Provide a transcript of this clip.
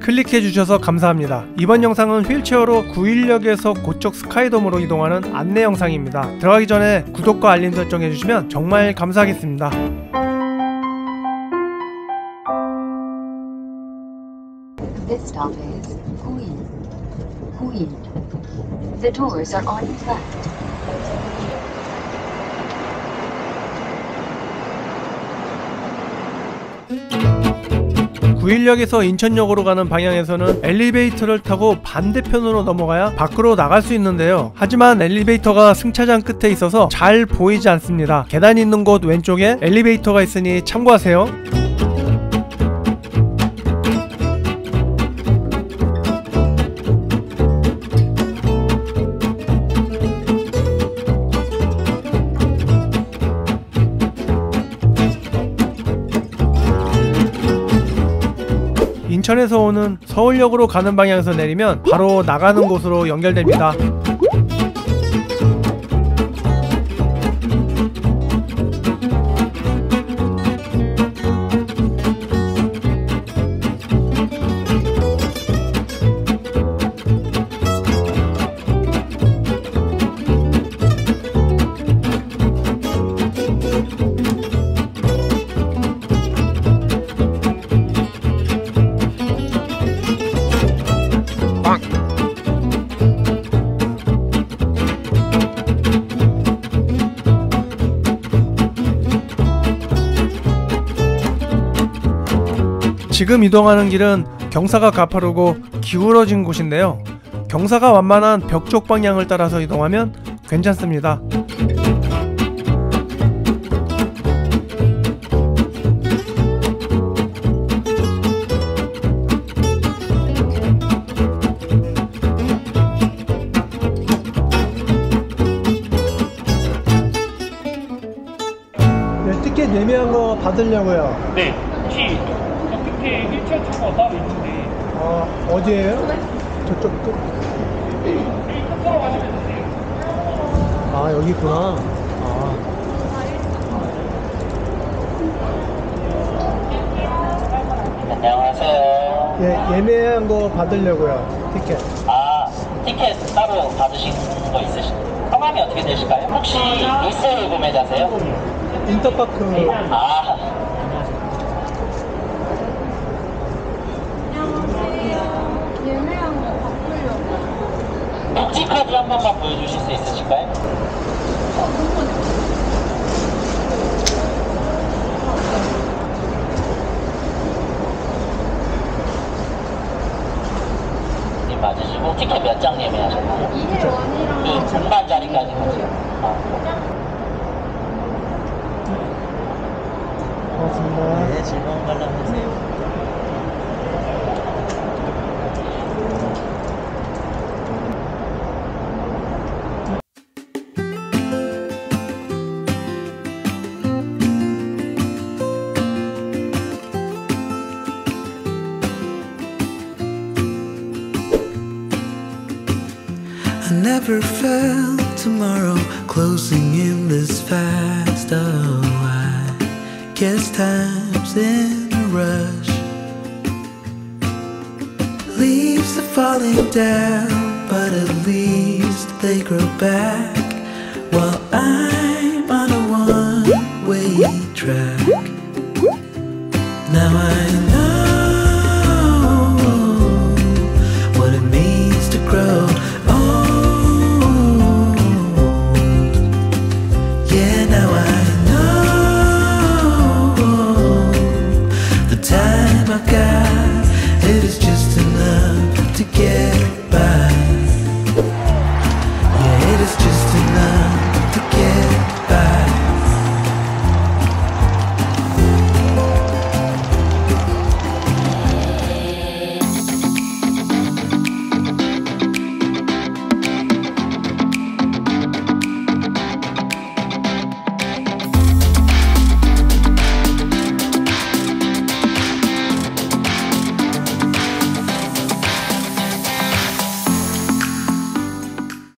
클릭해주셔서 감사합니다. 이번 영상은 휠체어로 구일역에서 고척 스카이돔으로 이동하는 안내 영상입니다. 들어가기 전에 구독과 알림 설정 해주시면 정말 감사하겠습니다. This. The doors are on your left. 구일역에서 인천역으로 가는 방향에서는 엘리베이터를 타고 반대편으로 넘어가야 밖으로 나갈 수 있는데요. 하지만 엘리베이터가 승차장 끝에 있어서 잘 보이지 않습니다. 계단 있는 곳 왼쪽에 엘리베이터가 있으니 참고하세요. 인천에서 오는 서울역으로 가는 방향에서 내리면 바로 나가는 곳으로 연결됩니다. 지금 이동하는 길은 경사가 가파르고 기울어진 곳인데요. 경사가 완만한 벽 쪽 방향을 따라서 이동하면 괜찮습니다. 네, 티켓 예매한 거 받으려고요. 네, 혹시 어떻게 휠체어 차가 따로 있는데 어, 어디에요? 저쪽 끝? 여기 끝으로 가시면 되세요. 아, 여기 있구나. 아. 안녕하세요. 예, 예매한 거 받으려고요. 티켓. 아, 티켓 따로 받으신 거 있으신가요? 성함이 어떻게 되실까요? 혹시 리셀 구매자세요? 인터파크. 아, 안녕하세요. 예매한 거 바꾸려고. 복지 카드 한 번만 보여주실 수 있으실까요? 님 맞으시고 티켓 몇 장 예매하셨나요? 그 중반 자리까지. 아, 고맙습니다. 네, 즐거운 관람 되세요. never felt tomorrow closing in this fast. Oh, I guess time's in a rush. Leaves are falling down, but at least they grow back while I'm on a one way track. time I've got, it is just enough to get by.